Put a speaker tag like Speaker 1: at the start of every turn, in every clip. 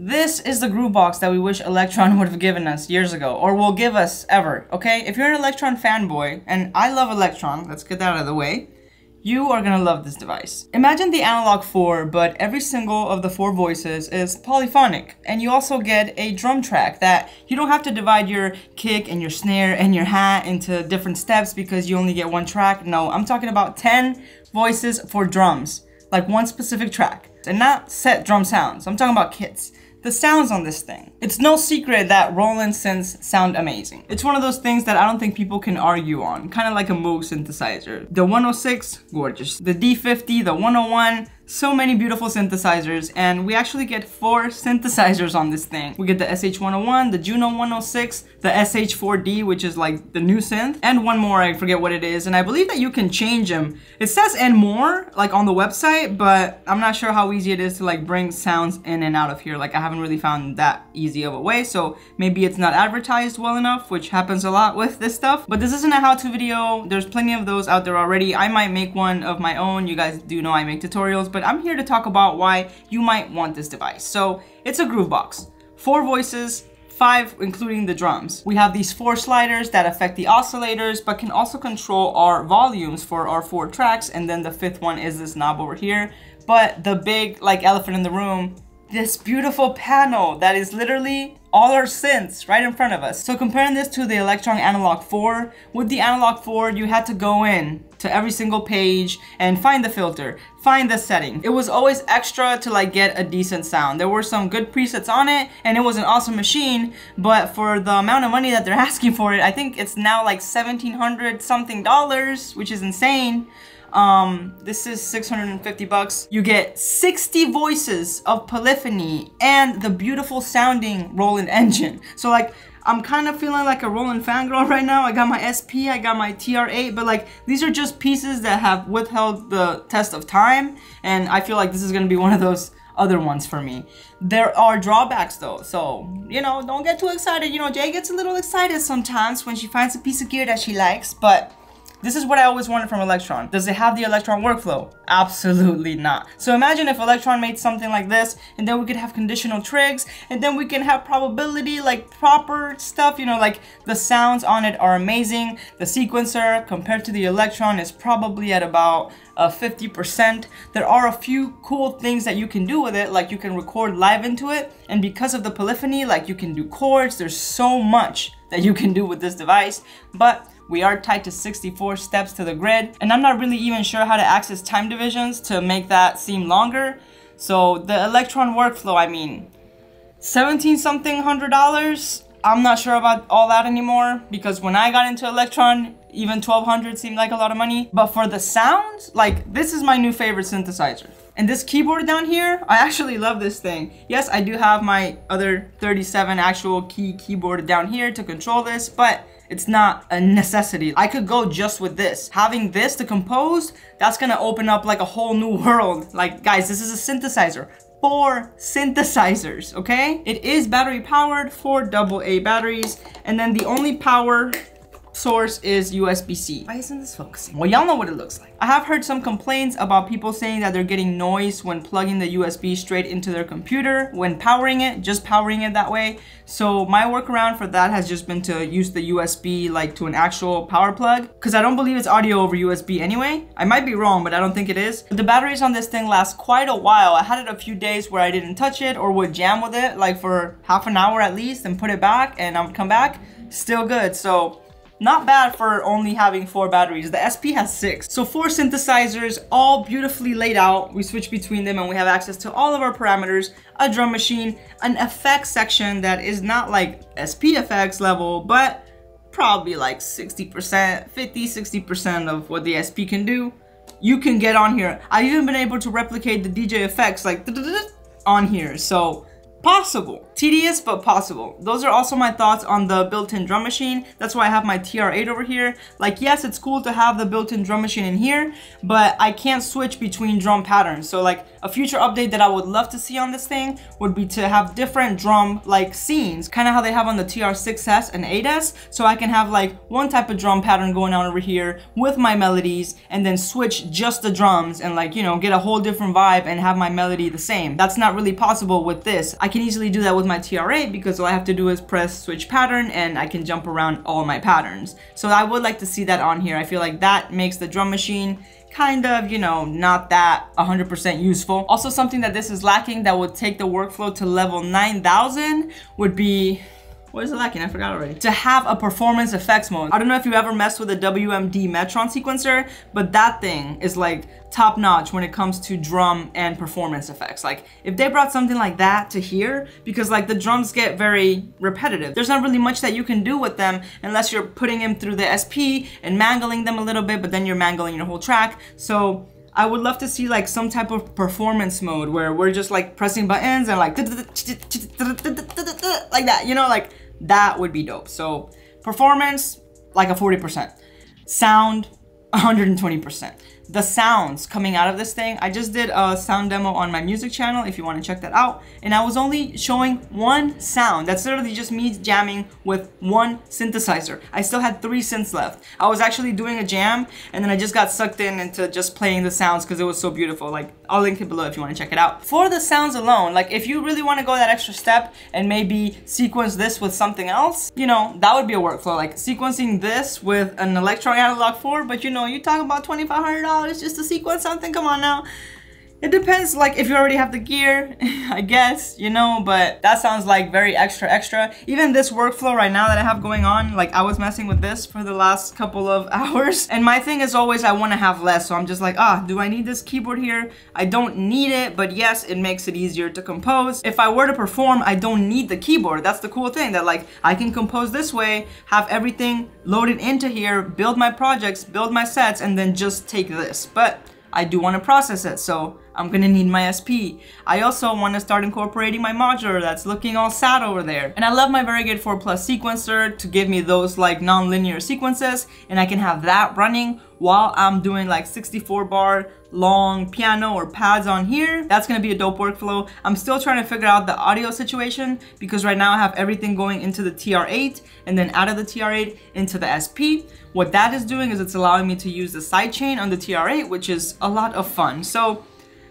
Speaker 1: This is the groove box that we wish Elektron would have given us years ago, or will give us ever, okay? If you're an Elektron fanboy, and I love Elektron, let's get that out of the way, you are gonna love this device. Imagine the Analog 4, but every single of the four voices is polyphonic, and you also get a drum track that you don't have to divide your kick and your snare and your hat into different steps because you only get one track. No, I'm talking about 10 voices for drums, like one specific track, and not set drum sounds. I'm talking about kits the sounds on this thing. It's no secret that Roland synths sound amazing. It's one of those things that I don't think people can argue on, kind of like a Moog synthesizer. The 106, gorgeous. The D50, the 101, so many beautiful synthesizers and we actually get four synthesizers on this thing. We get the SH101, the Juno 106, the SH4D which is like the new synth and one more I forget what it is and I believe that you can change them. It says and more like on the website but I'm not sure how easy it is to like bring sounds in and out of here. Like I haven't really found that easy of a way so maybe it's not advertised well enough which happens a lot with this stuff. But this isn't a how-to video. There's plenty of those out there already. I might make one of my own. You guys do know I make tutorials but but I'm here to talk about why you might want this device. So it's a groove box, four voices, five including the drums. We have these four sliders that affect the oscillators but can also control our volumes for our four tracks and then the fifth one is this knob over here. But the big like elephant in the room, this beautiful panel that is literally all our synths right in front of us. So comparing this to the Elektron Analog 4, with the Analog 4 you had to go in to every single page and find the filter, find the setting. It was always extra to like get a decent sound. There were some good presets on it and it was an awesome machine, but for the amount of money that they're asking for it, I think it's now like 1700 something dollars, which is insane. Um, this is 650 bucks. You get 60 voices of polyphony and the beautiful sounding Roland engine. So like, I'm kind of feeling like a Roland fangirl right now. I got my SP, I got my TR8, but like these are just pieces that have withheld the test of time, and I feel like this is gonna be one of those other ones for me. There are drawbacks though, so you know, don't get too excited. You know, Jay gets a little excited sometimes when she finds a piece of gear that she likes, but this is what I always wanted from Elektron. Does it have the Elektron workflow? Absolutely not. So imagine if Elektron made something like this, and then we could have conditional trigs, and then we can have probability, like proper stuff, you know, like the sounds on it are amazing. The sequencer, compared to the Elektron is probably at about uh, 50%. There are a few cool things that you can do with it, like you can record live into it, and because of the polyphony, like you can do chords, there's so much that you can do with this device, but we are tied to 64 steps to the grid, and I'm not really even sure how to access time divisions to make that seem longer. So the Elektron workflow, I mean, 17 something hundred dollars. I'm not sure about all that anymore because when I got into Elektron, even 1200 seemed like a lot of money. But for the sound, like this is my new favorite synthesizer. And this keyboard down here, I actually love this thing. Yes, I do have my other 37 actual key keyboard down here to control this, but it's not a necessity. I could go just with this. Having this to compose, that's gonna open up like a whole new world. Like guys, this is a synthesizer four synthesizers, okay? It is battery powered, four double A batteries, and then the only power source is USB-C. Why isn't this focusing? Well, y'all know what it looks like. I have heard some complaints about people saying that they're getting noise when plugging the USB straight into their computer when powering it, just powering it that way. So my workaround for that has just been to use the USB like to an actual power plug because I don't believe it's audio over USB anyway. I might be wrong, but I don't think it is. The batteries on this thing last quite a while. I had it a few days where I didn't touch it or would jam with it like for half an hour at least and put it back and I would come back. Still good. So not bad for only having four batteries. The SP has six. So four synthesizers, all beautifully laid out. We switch between them and we have access to all of our parameters, a drum machine, an effects section that is not like SPFX level, but probably like 60%, 50, 60% of what the SP can do. You can get on here. I've even been able to replicate the DJ effects like on here. So possible. Tedious, but possible. Those are also my thoughts on the built-in drum machine. That's why I have my TR8 over here. Like, yes, it's cool to have the built-in drum machine in here, but I can't switch between drum patterns. So like, a future update that I would love to see on this thing would be to have different drum like scenes, kind of how they have on the TR6S and 8S. So I can have like one type of drum pattern going on over here with my melodies and then switch just the drums and like, you know, get a whole different vibe and have my melody the same. That's not really possible with this. I can easily do that with my TR-8 because all I have to do is press switch pattern and I can jump around all my patterns. So I would like to see that on here. I feel like that makes the drum machine kind of, you know, not that 100% useful. Also something that this is lacking that would take the workflow to level 9000 would be what is it lacking? I forgot already. To have a performance effects mode. I don't know if you ever messed with a WMD Metron sequencer, but that thing is like top notch when it comes to drum and performance effects. Like if they brought something like that to here, because like the drums get very repetitive. There's not really much that you can do with them unless you're putting them through the SP and mangling them a little bit, but then you're mangling your whole track. So I would love to see like some type of performance mode where we're just like pressing buttons and like like that, you know, like that would be dope. So performance, like a 40%. Sound, 120% the sounds coming out of this thing. I just did a sound demo on my music channel if you want to check that out. And I was only showing one sound. That's literally just me jamming with one synthesizer. I still had three synths left. I was actually doing a jam and then I just got sucked in into just playing the sounds because it was so beautiful. Like I'll link it below if you want to check it out. For the sounds alone, like if you really want to go that extra step and maybe sequence this with something else, you know, that would be a workflow. Like sequencing this with an Elektron Analog 4, but you know, you talk about $2,500 dollars just to sequence something. Come on now. It depends, like, if you already have the gear, I guess, you know, but that sounds like very extra, extra. Even this workflow right now that I have going on, like, I was messing with this for the last couple of hours. And my thing is always I want to have less, so I'm just like, ah, do I need this keyboard here? I don't need it, but yes, it makes it easier to compose. If I were to perform, I don't need the keyboard. That's the cool thing, that, like, I can compose this way, have everything loaded into here, build my projects, build my sets, and then just take this. But I do want to process it, so I'm gonna need my SP. I also want to start incorporating my modular that's looking all sad over there. And I love my Varigate 4 Plus sequencer to give me those like non-linear sequences and I can have that running while I'm doing like 64 bar long piano or pads on here. That's gonna be a dope workflow. I'm still trying to figure out the audio situation because right now I have everything going into the TR-8 and then out of the TR-8 into the SP. What that is doing is it's allowing me to use the sidechain on the TR-8, which is a lot of fun. So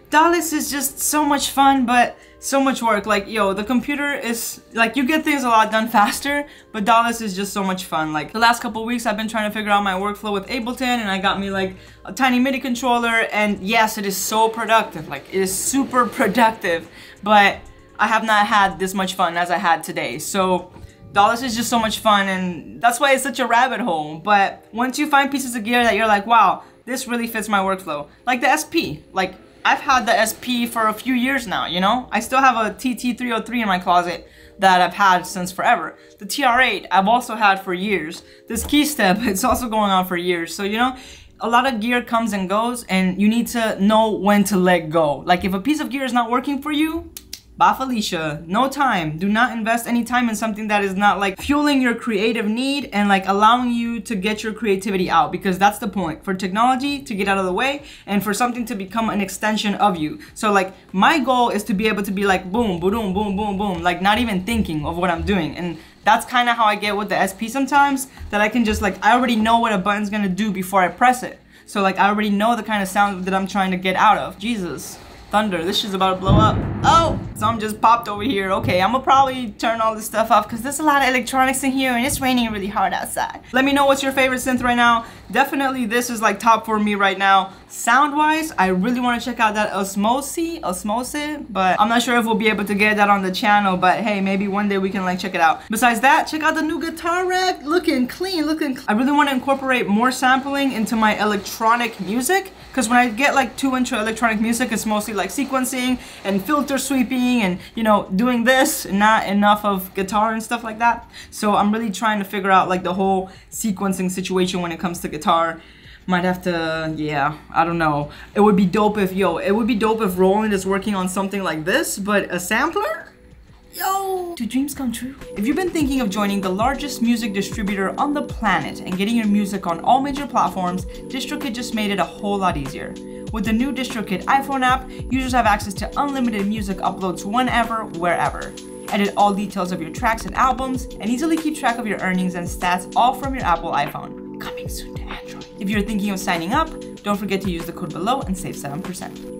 Speaker 1: Dawless is just so much fun, but so much work. Like, yo, the computer is, like, you get things a lot done faster, but Dawless is just so much fun. Like, the last couple weeks, I've been trying to figure out my workflow with Ableton, and I got me, like, a tiny MIDI controller, and yes, it is so productive. Like, it is super productive, but I have not had this much fun as I had today. So, Dawless is just so much fun, and that's why it's such a rabbit hole. But once you find pieces of gear that you're like, wow, this really fits my workflow. Like the SP, like I've had the SP for a few years now, you know? I still have a TT303 in my closet that I've had since forever. The TR8 I've also had for years. This key step, it's also going on for years. So, you know, a lot of gear comes and goes and you need to know when to let go. Like if a piece of gear is not working for you, Bye Felicia, no time. Do not invest any time in something that is not like fueling your creative need and like allowing you to get your creativity out because that's the point. For technology to get out of the way and for something to become an extension of you. So like my goal is to be able to be like boom, boom, boom, boom, boom, like not even thinking of what I'm doing. And that's kind of how I get with the SP sometimes that I can just like, I already know what a button's gonna do before I press it. So like I already know the kind of sound that I'm trying to get out of. Jesus. Thunder, this shit's about to blow up. Oh, some just popped over here. Okay, I'm gonna probably turn all this stuff off because there's a lot of electronics in here and it's raining really hard outside. Let me know what's your favorite synth right now. Definitely this is like top for me right now. Sound-wise, I really want to check out that Osmosi, Osmosi, but I'm not sure if we'll be able to get that on the channel, but hey, maybe one day we can like check it out. Besides that, check out the new guitar rack. Looking clean, looking clean. I really want to incorporate more sampling into my electronic music because when I get like too into electronic music, it's mostly like sequencing and filter sweeping and, you know, doing this, not enough of guitar and stuff like that. So I'm really trying to figure out like the whole sequencing situation when it comes to guitar might have to, yeah, I don't know. It would be dope if, yo, it would be dope if Roland is working on something like this, but a sampler? Yo! Do dreams come true? If you've been thinking of joining the largest music distributor on the planet and getting your music on all major platforms, DistroKid just made it a whole lot easier. With the new DistroKid iPhone app, users have access to unlimited music uploads whenever, wherever. Edit all details of your tracks and albums, and easily keep track of your earnings and stats all from your Apple iPhone. Coming soon to Android. If you're thinking of signing up, don't forget to use the code below and save 7%.